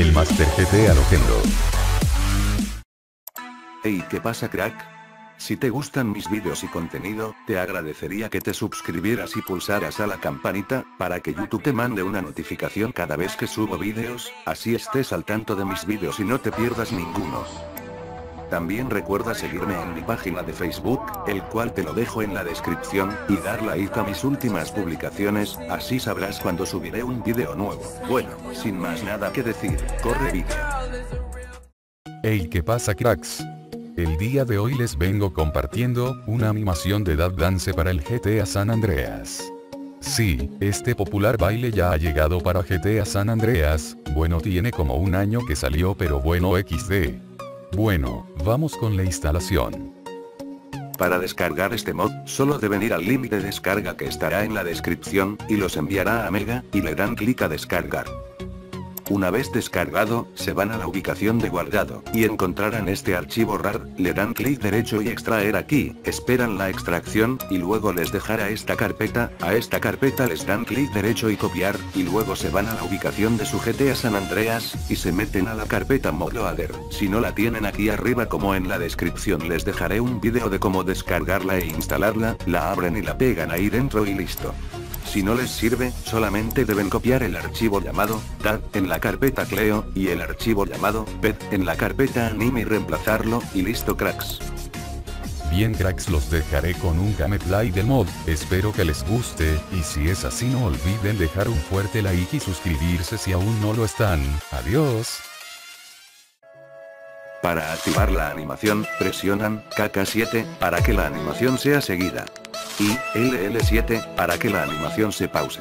el Master GT Alojendo. Hey, ¿qué pasa crack? Si te gustan mis vídeos y contenido, te agradecería que te suscribieras y pulsaras a la campanita, para que YouTube te mande una notificación cada vez que subo vídeos, así estés al tanto de mis vídeos y no te pierdas ninguno. También recuerda seguirme en mi página de Facebook, el cual te lo dejo en la descripción, y dar like a mis últimas publicaciones, así sabrás cuando subiré un vídeo nuevo. Bueno, sin más nada que decir, corre vídeo. Hey, ¿qué pasa cracks? El día de hoy les vengo compartiendo, una animación de Dab Dance para el GTA San Andreas. Sí, este popular baile ya ha llegado para GTA San Andreas, bueno tiene como un año que salió pero bueno XD. Bueno, vamos con la instalación. Para descargar este mod, solo deben ir al link de descarga que estará en la descripción, y los enviará a Mega, y le dan clic a descargar. Una vez descargado, se van a la ubicación de guardado, y encontrarán este archivo RAR, le dan clic derecho y extraer aquí, esperan la extracción, y luego les dejará esta carpeta, a esta carpeta les dan clic derecho y copiar, y luego se van a la ubicación de su GTA San Andreas, y se meten a la carpeta Modloader. Si no la tienen aquí arriba como en la descripción les dejaré un vídeo de cómo descargarla e instalarla, la abren y la pegan ahí dentro y listo. Si no les sirve, solamente deben copiar el archivo llamado DAD en la carpeta Cleo, y el archivo llamado PET en la carpeta Anime y reemplazarlo, y listo cracks. Bien cracks los dejaré con un gameplay del mod, espero que les guste, y si es así no olviden dejar un fuerte like y suscribirse si aún no lo están, adiós. Para activar la animación, presionan KK7 para que la animación sea seguida. Y LL7 para que la animación se pause.